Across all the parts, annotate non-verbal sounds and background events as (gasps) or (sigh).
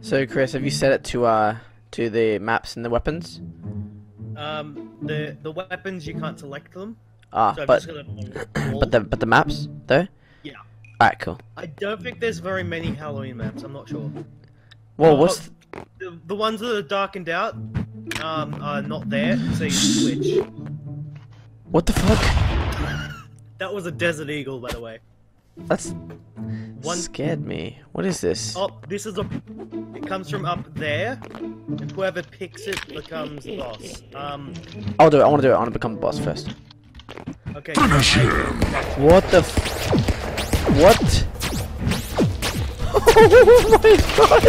So, Chris, have you set it to uh to the maps and the weapons? Um, the the weapons you can't select them. Ah, So but just got it on all. but the but the maps though. Yeah. Alright, cool. I don't think there's very many Halloween maps. I'm not sure. Well, Oh, what's The, the ones that are darkened out, um, are not there. So you switch. what the fuck? (laughs) That was a desert eagle, by the way. That's One. scared me. What is this? Oh, this is a. It comes from up there, and whoever picks it becomes boss. Um. I'll do it. I want to do it. I want to become the boss first. Okay. Finish him. What the? F what? (laughs) Oh my god!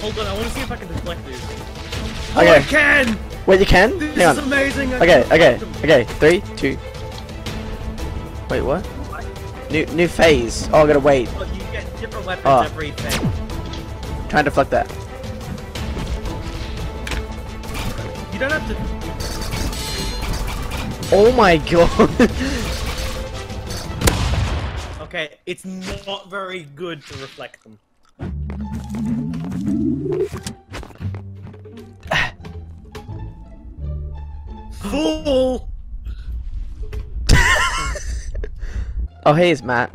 Hold on, I want to see if I can deflect this. Okay. Oh, I can! Wait, you can? This Hang is on. amazing! Okay, okay, okay. Three, two. Wait, what? New new phase. Oh, I gotta wait. You get different weapons Oh. every phase. Trying to deflect that. You don't have to. Oh my god. Okay, it's not very good to reflect them. Fool! (laughs) oh, hey, it's Matt.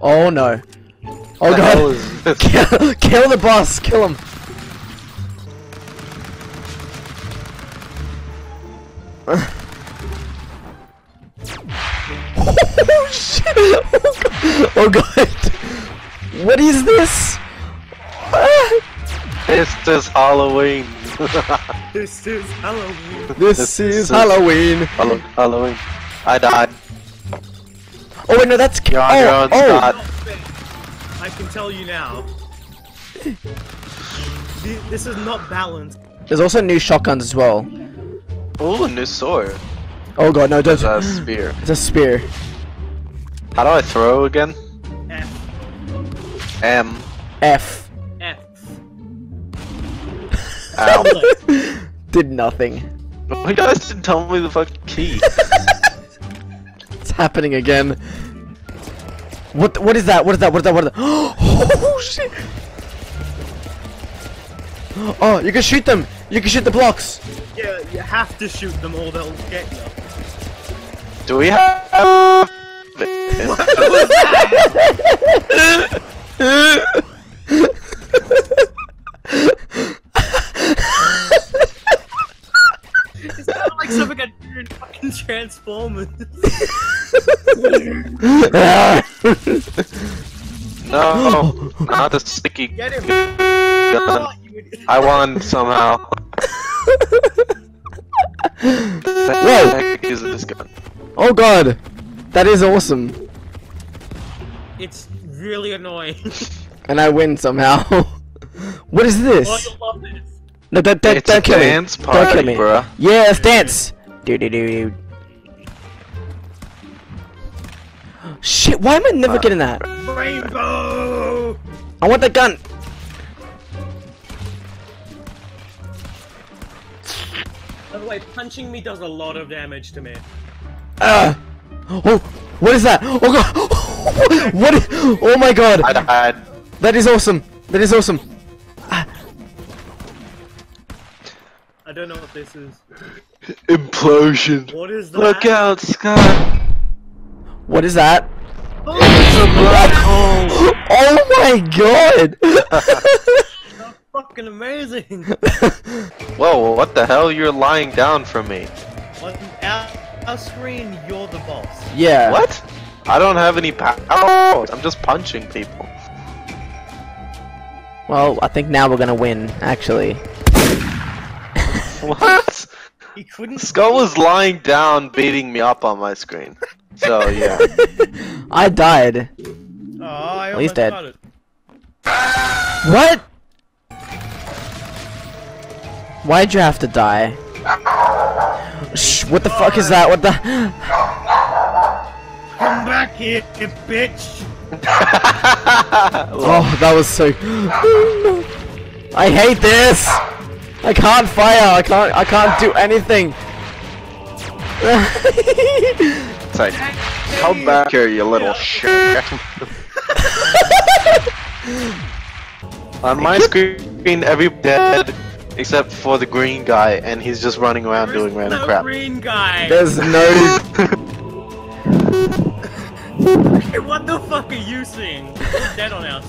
Oh no. Oh The god. is (laughs) this? Kill, kill the boss. Kill him. oh (laughs) shit! Oh god! Oh god! What is this? This is Halloween. This is Halloween. This, This is is- Halloween. Hallo- Halloween. I died. Oh wait, no, that's You're on oh, your own, oh. Scott. I can tell you now. This is not balanced. There's also new shotguns as well. Oh, a new sword. Oh god, no, don't. It's a spear. It's a spear. How do I throw again? F. M. F. F. Um, (laughs) Ow. Did nothing. Oh, you guys didn't tell me the fucking key. (laughs) It's happening again. What? What is that? What is that? What is that? What is that? (gasps) Oh shit! (gasps) Oh, you can shoot them. You can shoot the blocks. Yeah, you have to shoot them or they'll get you. Do we have? (laughs) It's No, not the sticky Get him! gun. Oh, you idiot. I won somehow. Whoa. Heck is this gun? oh god, that is awesome. It's really annoying. (laughs) And I win somehow. (laughs) what is oh, this? you'll love this. No, don't, don't, it's don't kill me. dance Don't kill party, me. bruh. Yeah, let's dance. Do do do do. Shit! Why am I never getting that? Rainbow! I want that gun. By the way, punching me does a lot of damage to me. Uh, oh, what is that? Oh god! (laughs) what? Is, oh my god! I died. That is awesome. That is awesome. I don't know what this is. Implosion. What is that? Look out, Scott. What is that? Oh, It's a black hole. Oh my god! that's (laughs) fucking amazing! (laughs) Whoa, what the hell? You're lying down from me. On our, our screen, you're the boss. yeah. What? I don't have any power. Oh, I'm just punching people. Well, I think now we're gonna win. Actually. (laughs) What? He couldn't. Skull was lying down, beating me up on my screen. So yeah. I died. Oh, I Well, he's dead. it. What? Why'd you have to die? Shh, what the fuck is that? What the? Come back here, you bitch! (laughs) Oh, that was so. I hate this. I can't fire. I can't. I can't do anything. (laughs) It's like, come back here, you little shit. (laughs) (laughs) On my screen, every dead except for the green guy, and he's just running around There's doing random no crap. green guy. There's no. (laughs) Hey, what the fuck are you seeing? Who's dead on us?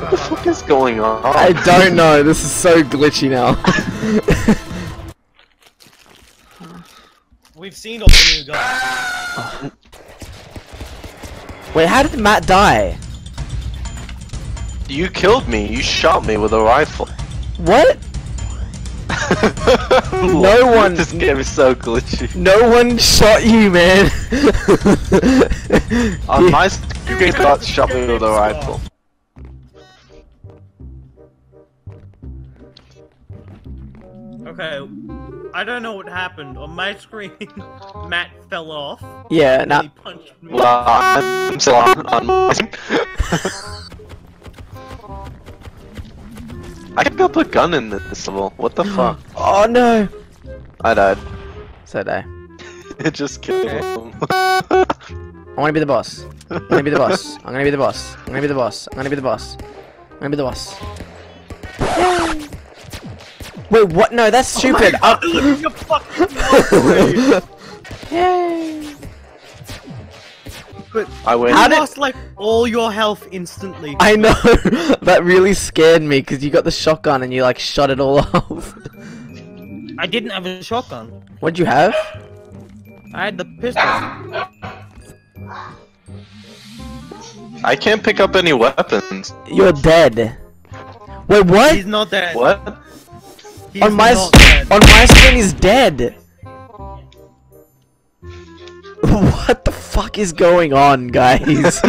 What the fuck is going on? I don't know. This is so glitchy now. (laughs) We've seen all the new guys. Wait, how did Matt die? You killed me. You shot me with a rifle. What? (laughs) No one- This game is so glitchy. No one shot you, man. (laughs) On my screen, got shot me with a rifle. I don't know what happened. On my screen, (laughs) Matt fell off. yeah, and now he punched me. Well, I'm still on, on my screen. (laughs) I picked up a gun in this level. What the fuck? (gasps) Oh no. I died. So did I. (laughs) It just killed him. I want to be the boss. I'm gonna be the boss. I'm gonna be the boss. I'm gonna be the boss. I'm gonna be the boss. I'm gonna be the boss. Yay. Wait, what? No, that's stupid. Oh my God, look at your fucking (laughs) nose. Yay. But I win. How you did- lost like all your health instantly. I know. (laughs) that really scared me because you got the shotgun and you like shot it all (laughs) off. I didn't have a shotgun. What'd you have? I had the pistol. I can't pick up any weapons. You're dead. Wait, what? He's not dead. What? He's on my not dead. on my screen, he's dead. (laughs) What the fuck is going on, guys?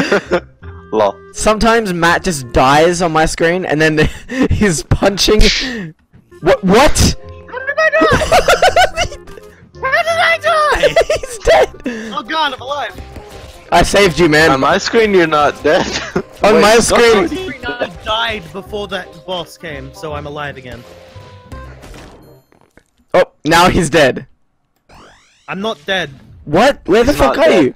(laughs) Lol. Sometimes Matt just dies on my screen, and then (laughs) he's punching. What? What? How did I die? How did I die? he's dead. Oh god, I'm alive. I saved you, man. On my screen, you're not dead. On my screen- I died before that boss came, so I'm alive again. Oh, now he's dead. I'm not dead. What? Where the fuck not are you?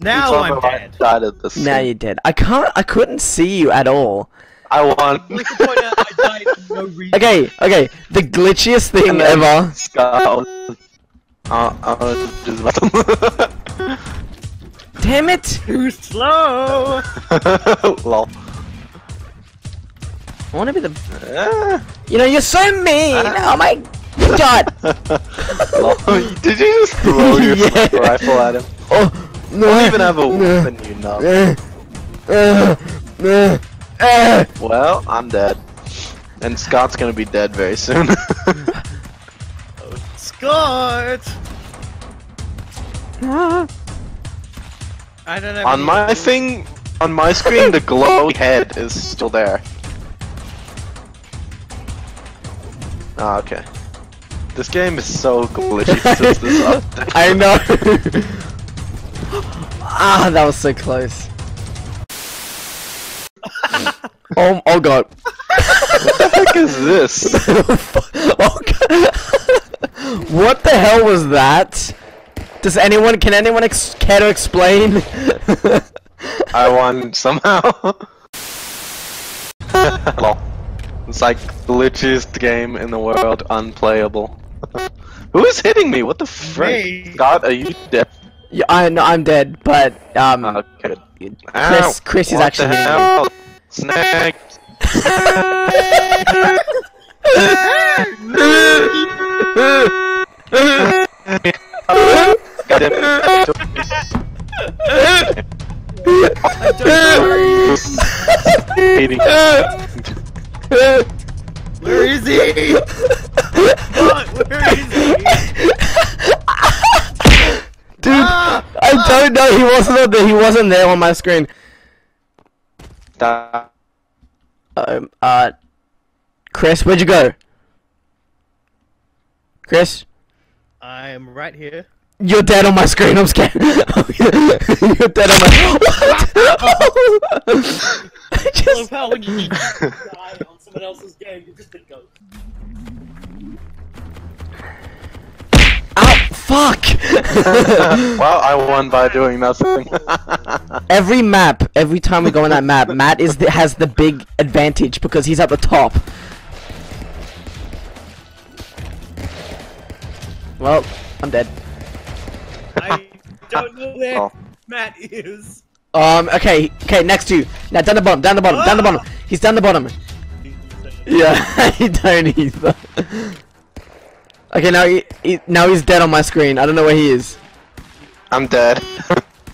Now I'm the right dead. side the Now you're dead. I can't. I couldn't see you at all. I won. I'd like to point out I died for no. Okay, okay. The glitchiest thing ever. Scott. Uh, uh, just Damn it! Too slow. (laughs) Lol. I want to be the. Ah. You know, you're so mean. Oh my god. (laughs) Did you just throw your (laughs) Yeah. rifle at him? Oh no. I don't even have a no, weapon, you know. Uh, uh, uh, uh. Well, I'm dead. And Scott's gonna be dead very soon. (laughs) Scott. I don't know. on my thing, on my screen, the glow head is still there. Ah, okay. This game is so glitchy since this update. (laughs) I know. (laughs) ah, that was so close. (laughs) oh, oh god. What the heck is this? oh god. what the hell was that? Does anyone, can anyone ex care to explain? I won somehow. Lol. It's like the glitchiest game in the world, unplayable. (laughs) Who is hitting me? What the frick? Me. Scott, are you dead? yeah, I know I'm dead, but um, Okay. Chris, Chris is actually hitting me. hell? Snake. (laughs) (laughs) know. He wasn't there. He wasn't there on my screen. That- Um, uh, Chris, where'd you go? Chris, I am right here. you're dead on my screen. I'm scared. (laughs) you're dead on my. (laughs) What? (laughs) I I love how when you die on someone else's game, you just go. Ow! Fuck! (laughs) well, I won by doing nothing. (laughs) every map, every time we go on that map, Matt is the, has the big advantage because he's at the top. Well, I'm dead. I don't know where Oh. Matt is. Um, okay, okay, next to you. Now down the bottom, down the bottom, down the bottom. He's down the bottom. Yeah, (laughs) I don't either. Okay, now he, he now he's dead on my screen. I don't know where he is. I'm dead.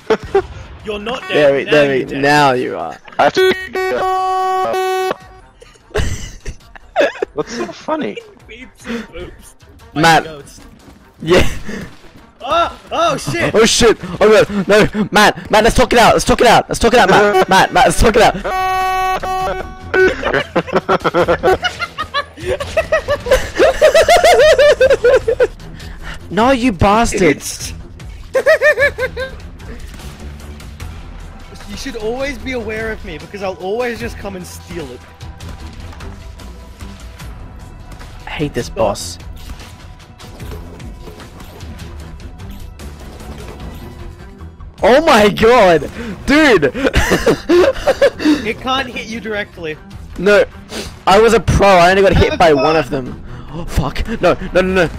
(laughs) You're not dead. There, we, now there, we, you're dead. now you are. I have to. What's (laughs) so funny? Beeps and boops. Matt. Yeah. (laughs) Oh, oh shit! Oh shit. Oh god. No, Matt. Matt, let's talk it out. Let's talk it out. Let's talk it out, Matt. Matt, Matt, let's talk it out. (laughs) no, you bastards! you should always be aware of me because I'll always just come and steal it. I hate this boss. Oh my god, dude! (laughs) It can't hit you directly. no, I was a pro. I only got hit by one of them. Oh (gasps) fuck! No, no, no, no!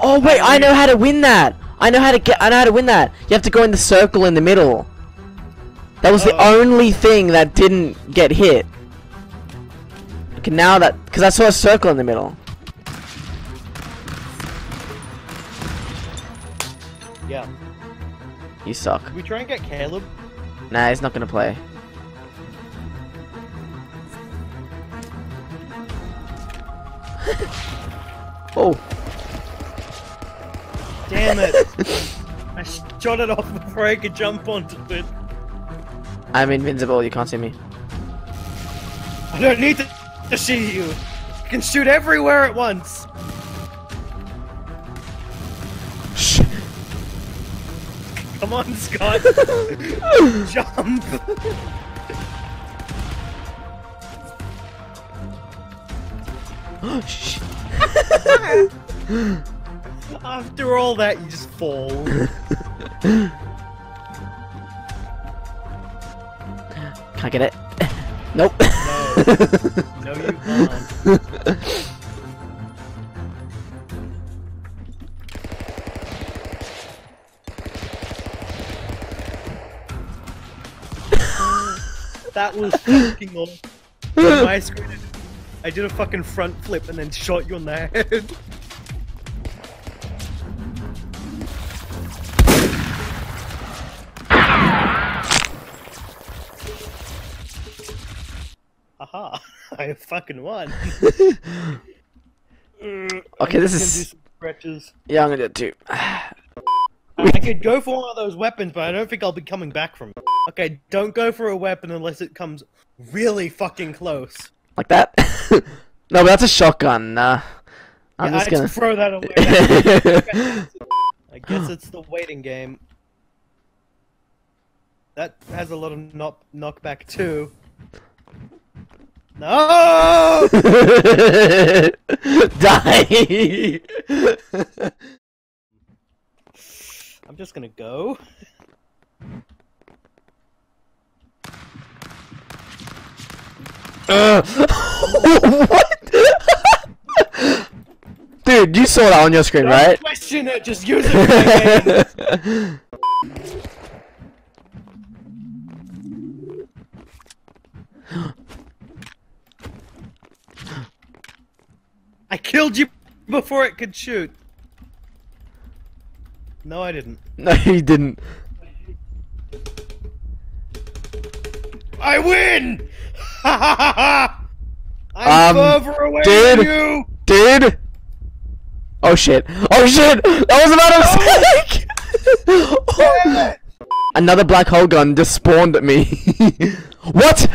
Oh wait, I know how to win that. I know how to get. I know how to win that. You have to go in the circle in the middle. That was the Uh-oh. only thing that didn't get hit. Okay, now that because I saw a circle in the middle. Yeah. You suck. Can we try and get Caleb? Nah, he's not gonna play. (laughs) oh, Damn it! (laughs) I shot it off before I could jump onto it. I'm invincible. You can't see me. I don't need to, to see you. I can shoot everywhere at once. Shh. Come on, Scott. (laughs) Jump. (laughs) After all that, you just fall. Can I get it? nope. No, (laughs) you can't. (laughs) That was fucking. On my screen, I did a fucking front flip and then shot you on the head. Aha! (laughs) I fucking won. (laughs) Mm, Okay, I'm this is- stretches. yeah, I'm gonna do it too. (sighs) I could go for one of those weapons, but I don't think I'll be coming back from it. Okay, don't go for a weapon unless it comes really fucking close. Like that? (laughs) no, but that's a shotgun. Nah. I'm Yeah, just I'd gonna. throw that away. (laughs) I guess it's the waiting game. That has a lot of knock knockback too. No! (laughs) Die. I'm just gonna go. Uh, (laughs) what? Dude, you saw that on your screen, Don't right? question it, just use it for the game. (laughs) I killed you before it could shoot. No, I didn't. no, you didn't. I win! Ha ha ha ha! I'm Um, further away dude. than you! Dude! Oh shit! Oh shit! That was about a mistake! (laughs) Damn! Another black hole gun just spawned at me. (laughs) what?